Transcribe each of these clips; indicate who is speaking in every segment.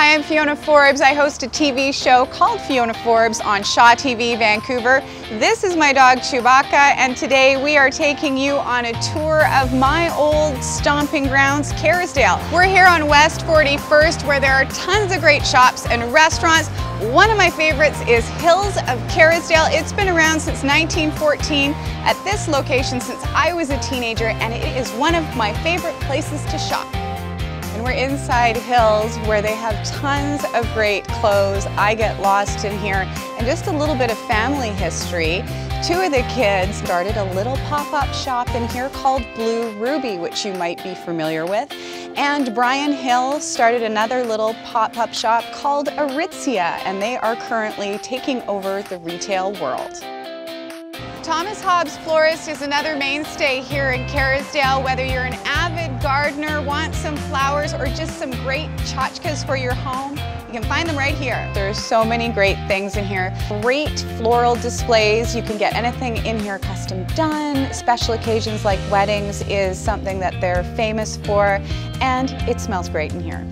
Speaker 1: Hi, I'm Fiona Forbes. I host a TV show called Fiona Forbes on Shaw TV Vancouver. This is my dog Chewbacca, and today we are taking you on a tour of my old stomping grounds, Kerrisdale. We're here on West 41st where there are tons of great shops and restaurants. One of my favorites is Hills of Kerrisdale. It's been around since 1914 at this location since I was a teenager, and it is one of my favorite places to shop. And we're inside Hills where they have tons of great clothes. I get lost in here and just a little bit of family history. Two of the kids started a little pop-up shop in here called Blue Ruby, which you might be familiar with. And Brian Hill started another little pop-up shop called Aritzia, and they are currently taking over the retail world. Thomas Hobbs Florist is another mainstay here in Kerrisdale. Whether you're an avid gardener, want some flowers, or just some great tchotchkes for your home, you can find them right here. There's so many great things in here. Great floral displays. You can get anything in here custom done. Special occasions like weddings is something that they're famous for, and it smells great in here.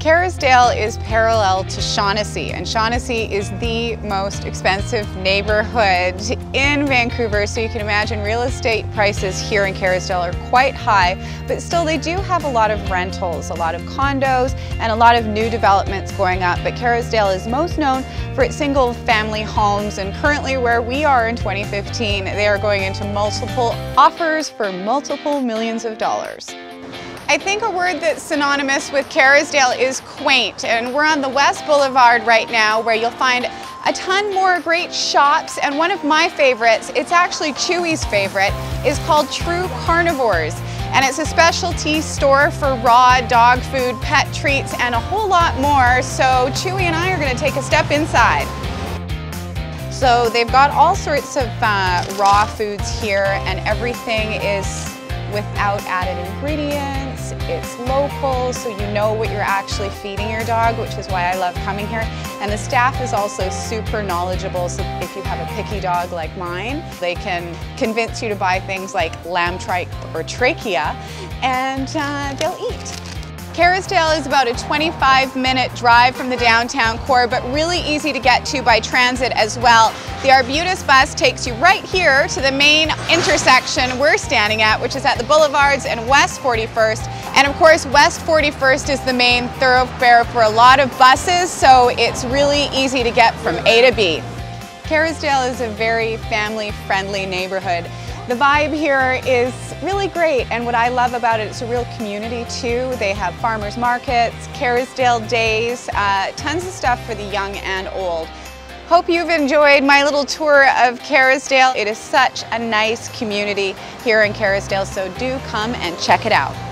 Speaker 1: Kerrisdale is parallel to Shaughnessy, and Shaughnessy is the most expensive neighborhood in Vancouver, so you can imagine real estate prices here in Kerrisdale are quite high, but still they do have a lot of rentals, a lot of condos, and a lot of new developments going up, but Kerrisdale is most known for its single family homes, and currently where we are in 2015, they are going into multiple offers for multiple millions of dollars. I think a word that's synonymous with Kerrisdale is quaint, and we're on the West Boulevard right now where you'll find a ton more great shops, and one of my favorites, it's actually Chewy's favorite, is called True Carnivores. And it's a specialty store for raw dog food, pet treats, and a whole lot more. So Chewy and I are gonna take a step inside. So they've got all sorts of uh, raw foods here and everything is without added ingredients. It's local, so you know what you're actually feeding your dog, which is why I love coming here. And the staff is also super knowledgeable, so if you have a picky dog like mine, they can convince you to buy things like lamb tripe or trachea, and uh, they'll eat. Kerrisdale is about a 25 minute drive from the downtown core, but really easy to get to by transit as well. The Arbutus bus takes you right here to the main intersection we're standing at, which is at the Boulevards and West 41st. And of course, West 41st is the main thoroughfare for a lot of buses, so it's really easy to get from A to B. Kerrisdale is a very family-friendly neighborhood. The vibe here is really great and what I love about it, it's a real community too. They have farmers markets, Kerrisdale days, uh, tons of stuff for the young and old. Hope you've enjoyed my little tour of Kerrisdale. It is such a nice community here in Kerrisdale, so do come and check it out.